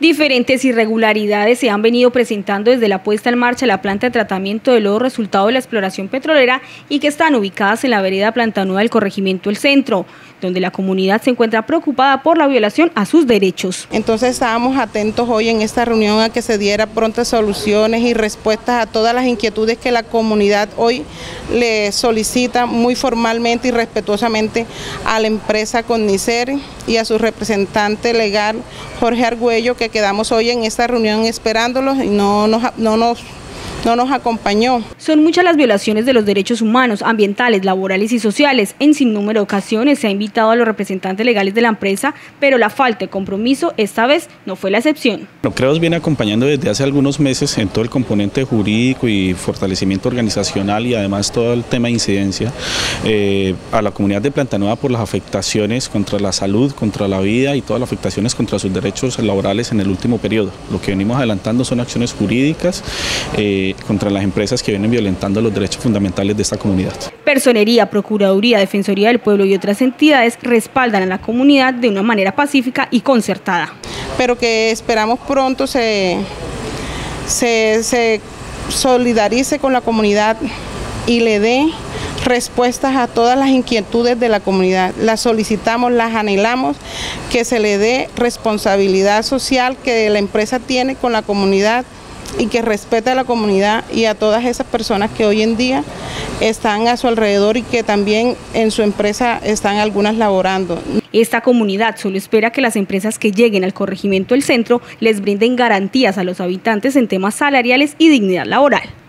Diferentes irregularidades se han venido presentando desde la puesta en marcha de la planta de tratamiento de lodo resultado de la exploración petrolera y que están ubicadas en la vereda Planta Nueva del corregimiento El Centro, donde la comunidad se encuentra preocupada por la violación a sus derechos. Entonces estábamos atentos hoy en esta reunión a que se diera prontas soluciones y respuestas a todas las inquietudes que la comunidad hoy le solicita muy formalmente y respetuosamente a la empresa Connicer y a su representante legal Jorge Argüello que quedamos hoy en esta reunión esperándolos y no nos, no nos no nos acompañó. Son muchas las violaciones de los derechos humanos, ambientales, laborales y sociales. En sin número de ocasiones se ha invitado a los representantes legales de la empresa, pero la falta de compromiso esta vez no fue la excepción. Creos viene acompañando desde hace algunos meses en todo el componente jurídico y fortalecimiento organizacional y además todo el tema de incidencia eh, a la comunidad de Planta Nueva por las afectaciones contra la salud, contra la vida y todas las afectaciones contra sus derechos laborales en el último periodo. Lo que venimos adelantando son acciones jurídicas. Eh, contra las empresas que vienen violentando los derechos fundamentales de esta comunidad. Personería, Procuraduría, Defensoría del Pueblo y otras entidades respaldan a la comunidad de una manera pacífica y concertada. Pero que esperamos pronto se, se, se solidarice con la comunidad y le dé respuestas a todas las inquietudes de la comunidad. Las solicitamos, las anhelamos, que se le dé responsabilidad social que la empresa tiene con la comunidad y que respete a la comunidad y a todas esas personas que hoy en día están a su alrededor y que también en su empresa están algunas laborando. Esta comunidad solo espera que las empresas que lleguen al corregimiento del centro les brinden garantías a los habitantes en temas salariales y dignidad laboral.